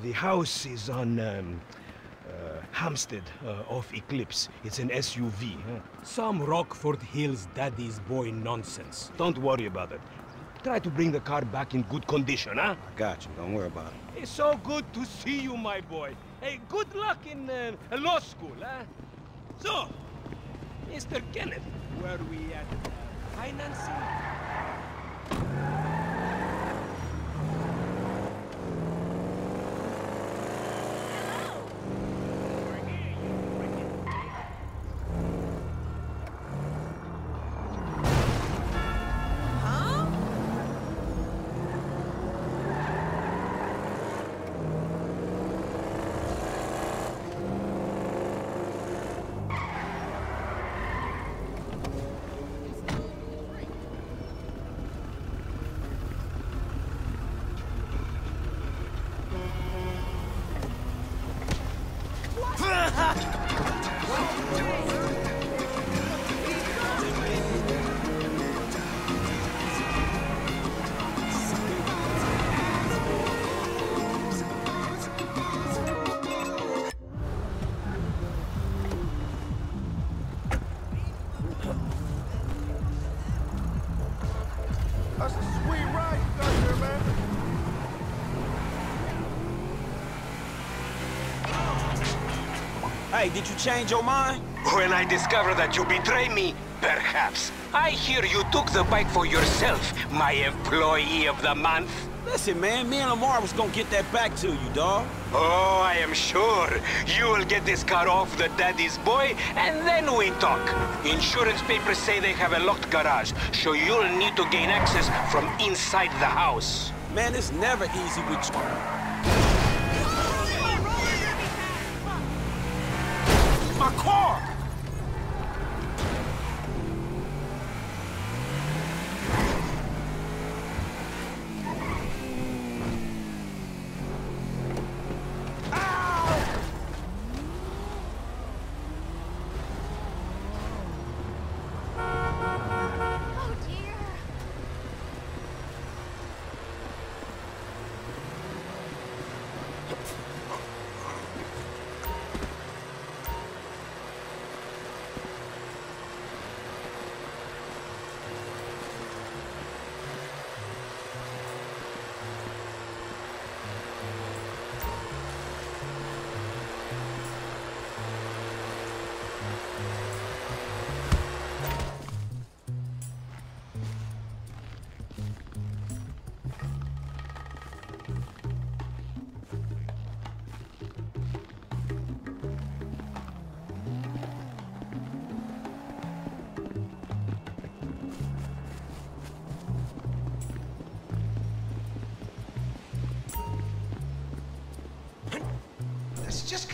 The house is on, um, uh, Hampstead, uh, off Eclipse. It's an SUV, huh? Some Rockford Hills daddy's boy nonsense. Don't worry about it. Try to bring the car back in good condition, huh? I got you. Don't worry about it. It's so good to see you, my boy. Hey, good luck in uh, law school, huh? So, Mr. Kenneth, where are we at? Uh, financing? Hey, did you change your mind? When I discover that you betray me, perhaps. I hear you took the bike for yourself, my employee of the month. Listen, man, me and Lamar was gonna get that back to you, dawg. Oh, I am sure. You will get this car off the daddy's boy, and then we talk. Insurance papers say they have a locked garage, so you'll need to gain access from inside the house. Man, it's never easy with you. My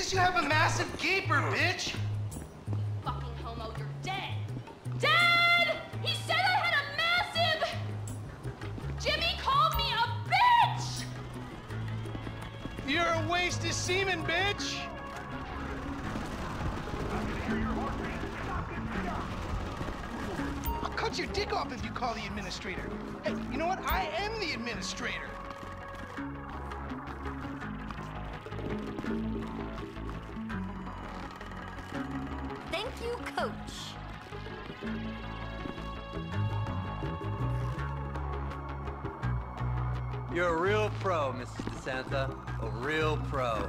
Because you have a massive gaper, bitch. Fucking homo, you're dead. Dead! He said I had a massive. Jimmy called me a bitch. You're a waste of semen, bitch. I'll cut your dick off if you call the administrator. Hey, you know what? I am the administrator. You, coach. You're a real pro, Mrs. DeSanta. A real pro.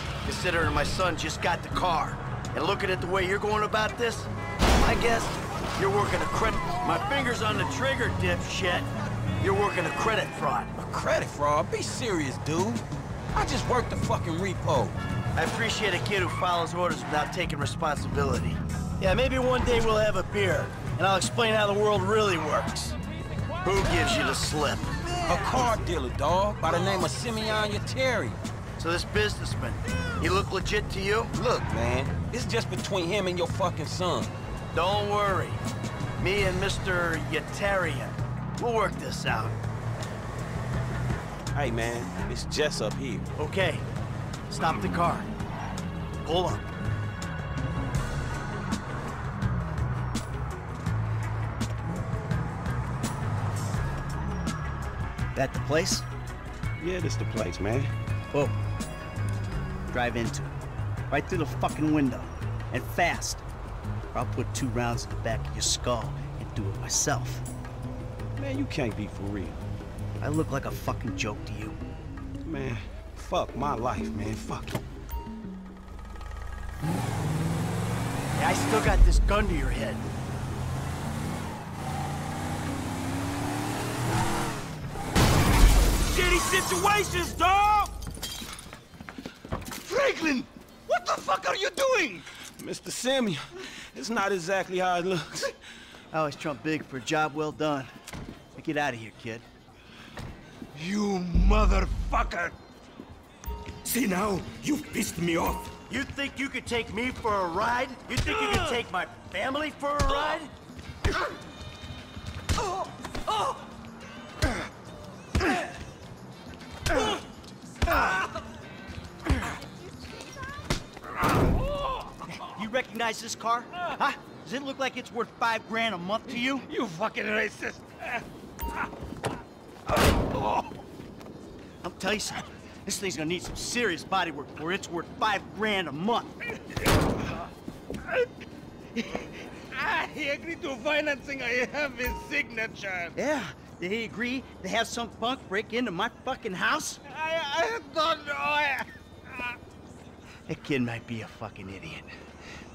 considering my son just got the car. And looking at the way you're going about this, I guess you're working a credit... My finger's on the trigger, dipshit. You're working a credit fraud. A credit fraud? Be serious, dude. I just worked the fucking repo. I appreciate a kid who follows orders without taking responsibility. Yeah, maybe one day we'll have a beer, and I'll explain how the world really works. Who gives you the slip? A car dealer, dog, by the name of Simeon Yetarian. So this businessman, he look legit to you? Look, man, it's just between him and your fucking son. Don't worry. Me and Mr. Yetarian, we'll work this out. Hey, man, it's Jess up here. Okay, stop the car. Pull up. That the place? Yeah, this the place, man. Whoa. Drive into it. Right through the fucking window. And fast. Or I'll put two rounds in the back of your skull and do it myself. Man, you can't be for real. I look like a fucking joke to you. Man, fuck my life, man. Fuck it. Yeah, I still got this gun to your head. Shitty situations, dog! Franklin! What the fuck are you doing? Mr. Simeon, it's not exactly how it looks. I always trump big for a job well done. Now get out of here, kid. You motherfucker! See now, you've pissed me off. You think you could take me for a ride? You think you could take my family for a ride? You recognize this car? Huh? Does it look like it's worth five grand a month to you? You fucking racist. I'll tell you something. This thing's gonna need some serious body work for it's worth five grand a month. Ah, he agreed to financing. I have his signature. Yeah, did he agree to have some punk break into my fucking house? I, I don't know. I, That kid might be a fucking idiot.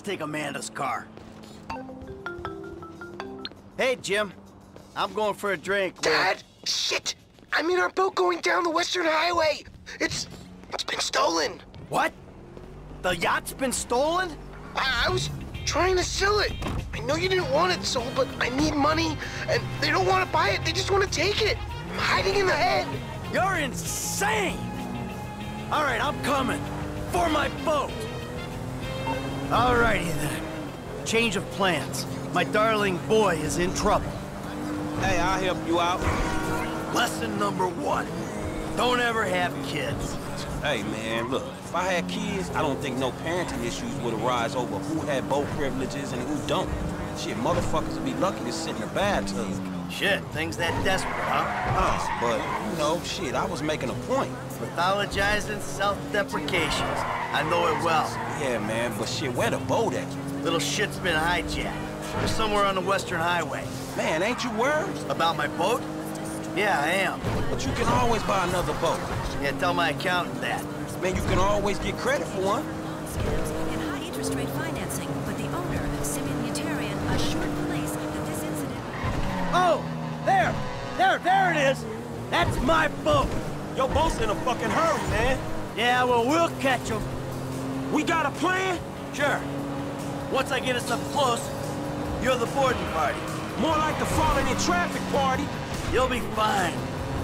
Let's take Amanda's car. Hey, Jim. I'm going for a drink. with- Dad! Shit! I'm in our boat going down the Western Highway! It's... it's been stolen! What? The yacht's been stolen? I, I was trying to sell it! I know you didn't want it sold, but I need money, and they don't want to buy it, they just want to take it! I'm hiding in the head! You're insane! All right, I'm coming. For my boat! Alrighty then. Change of plans. My darling boy is in trouble. Hey, I'll help you out. Lesson number one. Don't ever have kids. Hey, man, look. If I had kids, I don't think no parenting issues would arise over who had both privileges and who don't. Shit, motherfuckers would be lucky to sit in a bathtub. Shit, things that desperate, huh? Oh, but, you know, shit, I was making a point. Pathologizing self-deprecations. I know it well. Yeah, man, but shit, where the boat at? Little shit's been hijacked. They're somewhere on the Western Highway. Man, ain't you worried? About my boat? Yeah, I am. But you can always buy another boat. Yeah, tell my accountant that. Man, you can always get credit for one. in high interest rate financing, but the owner, Simeon Yetarian, assured police that this incident. Oh! There! There, there it is! That's my boat! Your boat's in a fucking hurry, man. Yeah, well, we'll catch catch 'em. We got a plan? Sure. Once I get us up close, you're the boarding party. More like the falling in traffic party. You'll be fine.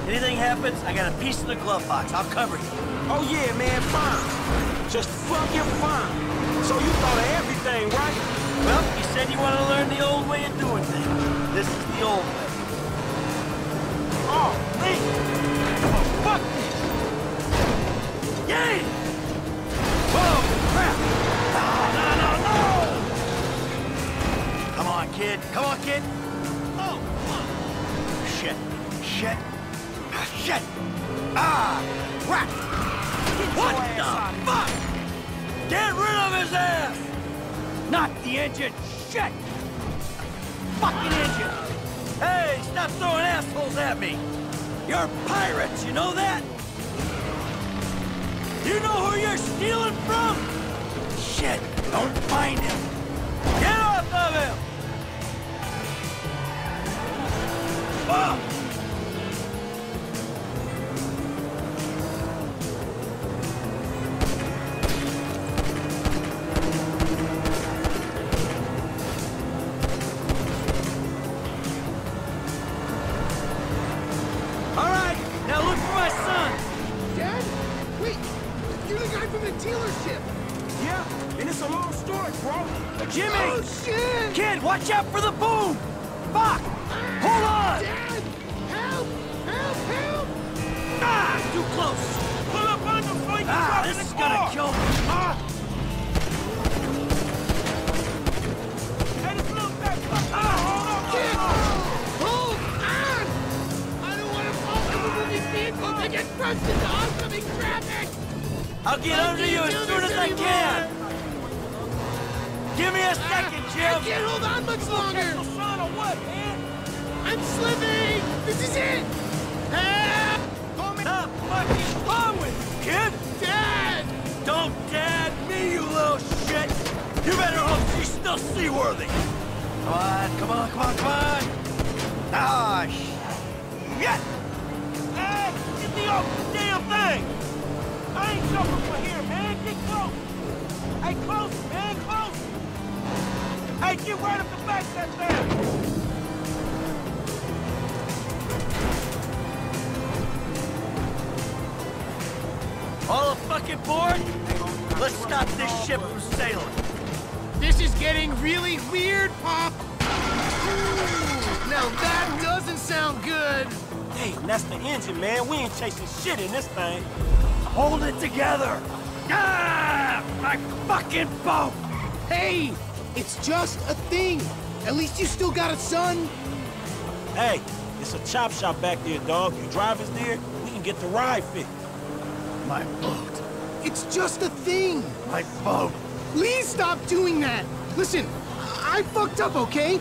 Anything happens, I got a piece in the glove box. I'll cover you. Oh yeah, man, fine. Just fucking fine. So you thought of everything, right? Well, you said you wanted to learn the old way of doing things. This is the old way. Oh, man. Oh, fuck this. Yay! Whoa, kid. Come on, kid. Oh, shit. Shit. Ah, shit. Ah, crap. What the fuck? Get rid of his ass! Not the engine. Shit! Fucking engine! Hey, stop throwing assholes at me! You're pirates, you know that? You know who you're stealing from? Shit, don't find him. Crushed into oncoming traffic! I'll get under you as soon as I can! Give me a second, I Jim! can't hold on much longer! What, man? I'm slipping! This is it! Help! Stop fucking wrong with you, kid! Dad! Don't dad me, you little shit! You better hope she's still seaworthy! Come on, come on, come on, come on! Ah, shit! Me off damn thing. I ain't jumping from here, man. Get close. Hey, close, man, close. Hey, get right up the back that thing. All fucking board? Let's stop this ship from sailing. This is getting really weird, Pop! Now that doesn't sound good! Hey, that's the engine, man. We ain't chasing shit in this thing. Hold it together! Ah! My fucking boat! Hey! It's just a thing! At least you still got a son! Hey, it's a chop shop back there, dog. You drivers there, we can get the ride fixed. My boat. It's just a thing! My boat. Please stop doing that! Listen, I fucked up, okay?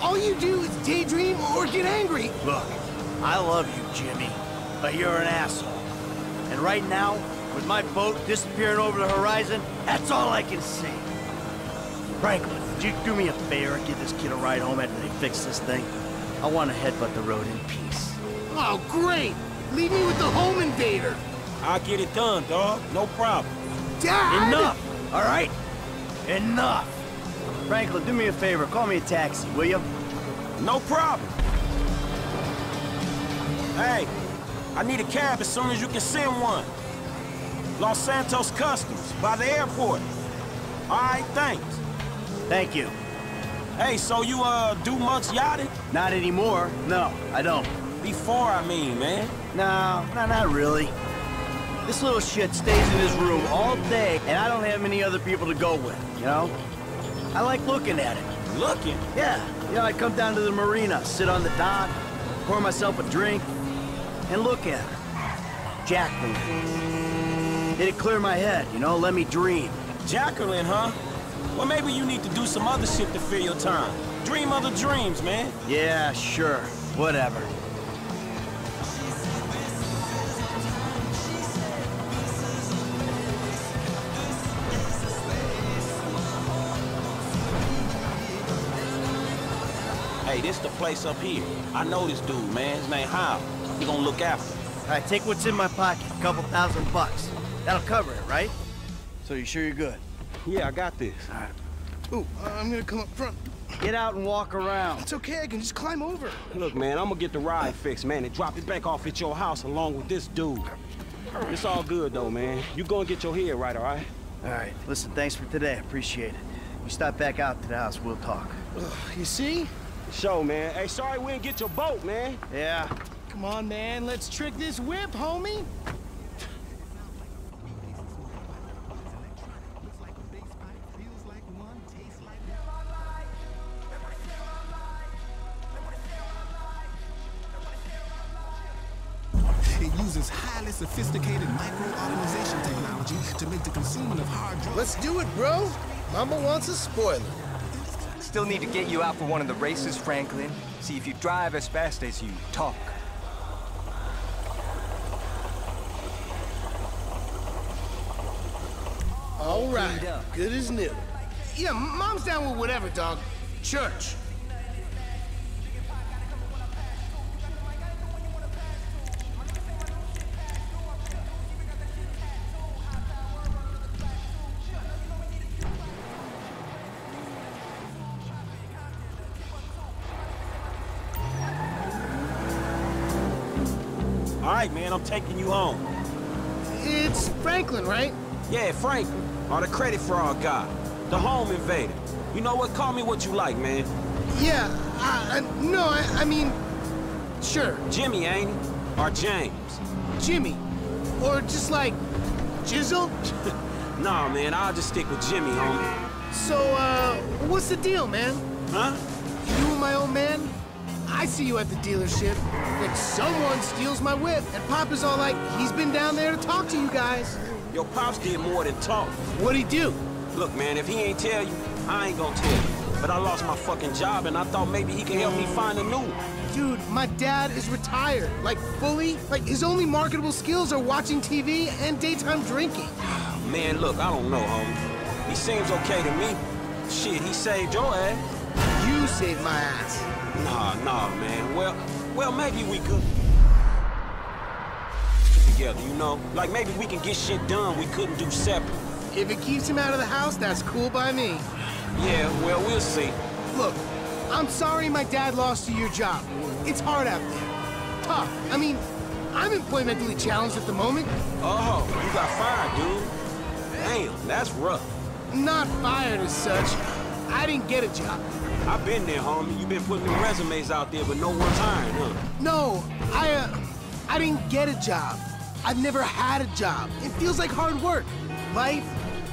all you do is daydream or get angry. Look, I love you, Jimmy, but you're an asshole. And right now, with my boat disappearing over the horizon, that's all I can see. Franklin, would you do me a favor and give this kid a ride home after they fix this thing? I want to headbutt the road in peace. Oh, great! Leave me with the home invader. I'll get it done, dog. No problem. Dad! Enough, all right? Enough! Franklin, do me a favor. Call me a taxi, will you? No problem. Hey, I need a cab as soon as you can send one. Los Santos Customs, by the airport. All right, thanks. Thank you. Hey, so you, uh, do much yachting? Not anymore. No, I don't. Before, I mean, man. No, no, not really. This little shit stays in his room all day, and I don't have many other people to go with, you know? I like looking at it. Looking? Yeah, you know, I come down to the marina, sit on the dock, pour myself a drink, and look at her. Jacqueline. It'd clear my head, you know, let me dream. Jacqueline, huh? Well, maybe you need to do some other shit to fill your time. Dream other dreams, man. Yeah, sure. Whatever. Hey, this the place up here. I know this dude, man. His name Hal. He gonna look after me. All right, take what's in my pocket. A couple thousand bucks. That'll cover it, right? So you sure you're good? Yeah, I got this. All right. Ooh, I'm gonna come up front. Get out and walk around. It's okay, I can just climb over. Look, man, I'm gonna get the ride fixed, man, and drop it back off at your house along with this dude. It's all good, though, man. You go and get your head right, all right? All right. Listen, thanks for today. I appreciate it. You stop back out to the house, we'll talk. Ugh, you see? Show, man. Hey, sorry we didn't get your boat, man. Yeah. Come on, man. Let's trick this whip, homie. It uses highly sophisticated micro-automation technology to make the consuming of hard drugs. Let's do it, bro. Mama wants a spoiler. Still need to get you out for one of the races, Franklin. See if you drive as fast as you talk. All right. Good as new. Yeah, mom's down with whatever, dog. Church. I'm taking you home. It's Franklin, right? Yeah, Franklin, or the credit fraud guy, the home invader. You know what? Call me what you like, man. Yeah, I, I, no, I, I mean, sure. Jimmy, ain't he? Or James? Jimmy. Or just like, Jizzle? nah, man, I'll just stick with Jimmy, homie. So, uh, what's the deal, man? Huh? You and my old man? I see you at the dealership. Like someone steals my whip, and Pop is all like, he's been down there to talk to you guys. Your pops did more than talk. What'd he do? Look, man, if he ain't tell you, I ain't gonna tell you. But I lost my fucking job, and I thought maybe he could help me find a new one. Dude, my dad is retired. Like, fully. Like, his only marketable skills are watching TV and daytime drinking. Man, look, I don't know, homie. He seems okay to me. Shit, he saved your ass. You saved my ass. Nah, nah, man. Well, well, maybe we could. Together, you know? Like, maybe we can get shit done we couldn't do separate. If it keeps him out of the house, that's cool by me. Yeah, well, we'll see. Look, I'm sorry my dad lost you your job. It's hard out there. Tough. I mean, I'm employmentally challenged at the moment. Oh, you got fired, dude. Damn, that's rough. Not fired as such. I didn't get a job. I've been there, homie. you been putting them resumes out there, but no one's hiring, huh? No, I, uh, I didn't get a job. I've never had a job. It feels like hard work. Life,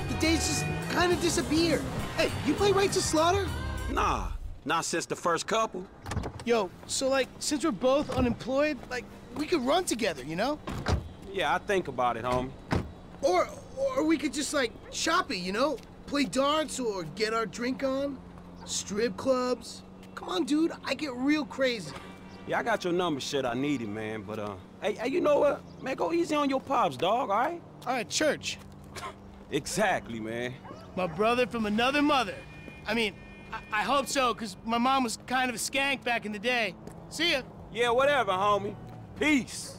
the days just kind of disappear. Hey, you play Righteous Slaughter? Nah, not since the first couple. Yo, so like, since we're both unemployed, like, we could run together, you know? Yeah, I think about it, homie. Or, or we could just like, shop it, you know? Play darts or get our drink on. Strip clubs. Come on, dude, I get real crazy. Yeah, I got your number shit I needed, man, but, uh, hey, hey, you know what? Man, go easy on your pops, dog, all right? All right, church. exactly, man. My brother from another mother. I mean, I, I hope so, because my mom was kind of a skank back in the day. See ya. Yeah, whatever, homie. Peace.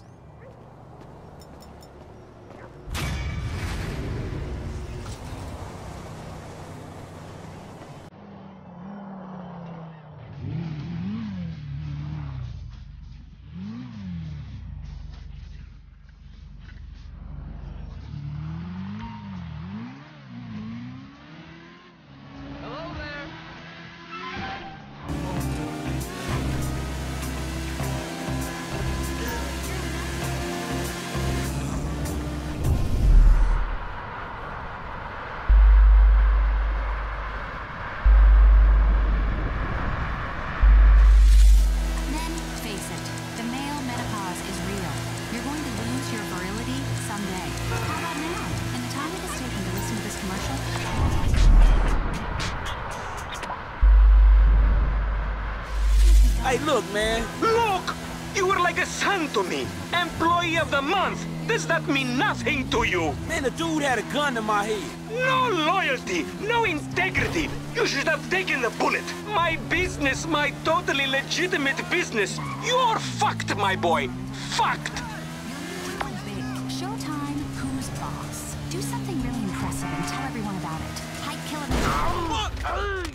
Hey, look, man. Look! You were like a son to me. Employee of the month. Does that mean nothing to you? Man, the dude had a gun to my head. No loyalty, no integrity. You should have taken the bullet. My business, my totally legitimate business. You're fucked, my boy. Fucked. Showtime, who's boss? Do something really impressive and tell everyone about it. Hike killing That ain't good.